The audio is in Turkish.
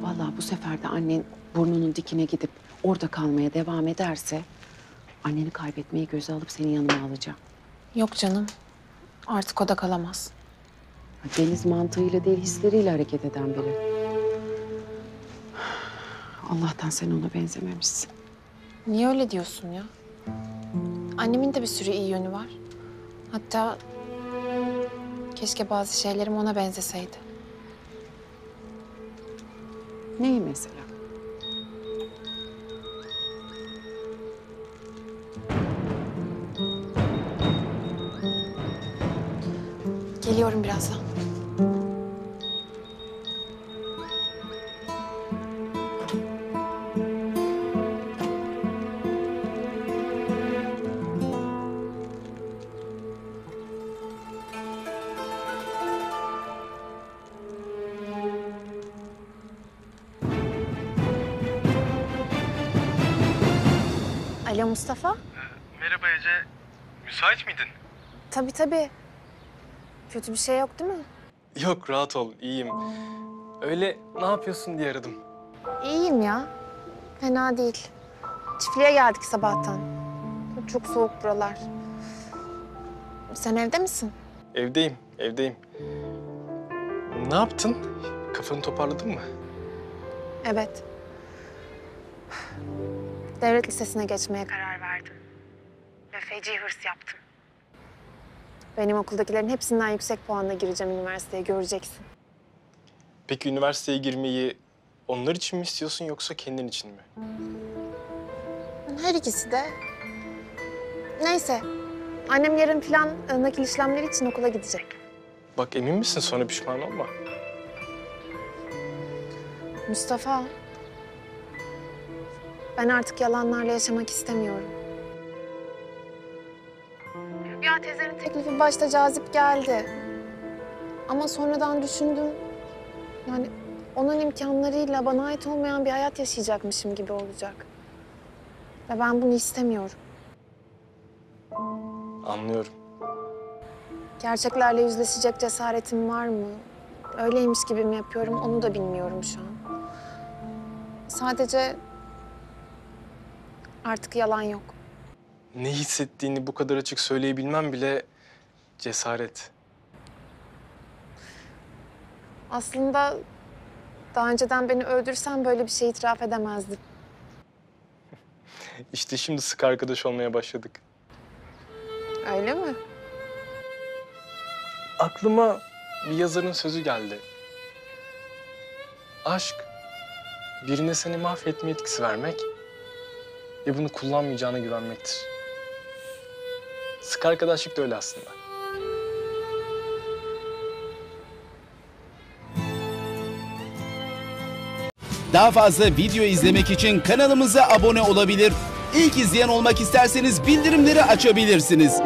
Vallahi bu sefer de annen burnunun dikine gidip orada kalmaya devam ederse... ...anneni kaybetmeyi göze alıp seni yanıma alacağım. Yok canım. Artık o da kalamaz. Deniz mantığıyla değil hisleriyle hareket eden biri. Allah'tan sen ona benzememişsin. Niye öyle diyorsun ya? Annemin de bir sürü iyi yönü var. Hatta keşke bazı şeylerim ona benzeseydi. Neyi mesela? Geliyorum birazdan. Alo Mustafa. Merhaba Ece. Müsait miydin? Tabii tabii. Kötü bir şey yok değil mi? Yok rahat ol iyiyim. Öyle ne yapıyorsun diye aradım. İyiyim ya. Fena değil. Çiftliğe geldik sabahtan. Çok soğuk buralar. Sen evde misin? Evdeyim evdeyim. Ne yaptın? Kafanı toparladın mı? Evet. Devlet lisesine geçmeye karar verdim. Ve feci hırs yaptım. Benim okuldakilerin hepsinden yüksek puanla gireceğim üniversiteye göreceksin. Peki üniversiteye girmeyi onlar için mi istiyorsun yoksa kendin için mi? Her ikisi de. Neyse. Annem yarın falan e, nakil işlemleri için okula gidecek. Bak emin misin sonra pişman olma. Mustafa. Ben artık yalanlarla yaşamak istemiyorum. Ya teyzenin teklifi başta cazip geldi. Ama sonradan düşündüm. Yani onun imkanlarıyla bana ait olmayan bir hayat yaşayacakmışım gibi olacak. Ve ben bunu istemiyorum. Anlıyorum. Gerçeklerle yüzleşecek cesaretim var mı? Öyleymiş gibi mi yapıyorum onu da bilmiyorum şu an. Sadece artık yalan yok. Ne hissettiğini bu kadar açık söyleyebilmem bile cesaret. Aslında daha önceden beni öldürsen böyle bir şey itiraf edemezdim. İşte şimdi sık arkadaş olmaya başladık. Öyle mi? Aklıma bir yazarın sözü geldi. Aşk, birine seni mahvetme etkisi vermek ve bunu kullanmayacağına güvenmektir. Sık arkadaşlık da öyle aslında. Daha fazla video izlemek için kanalımıza abone olabilir. İlk izleyen olmak isterseniz bildirimleri açabilirsiniz.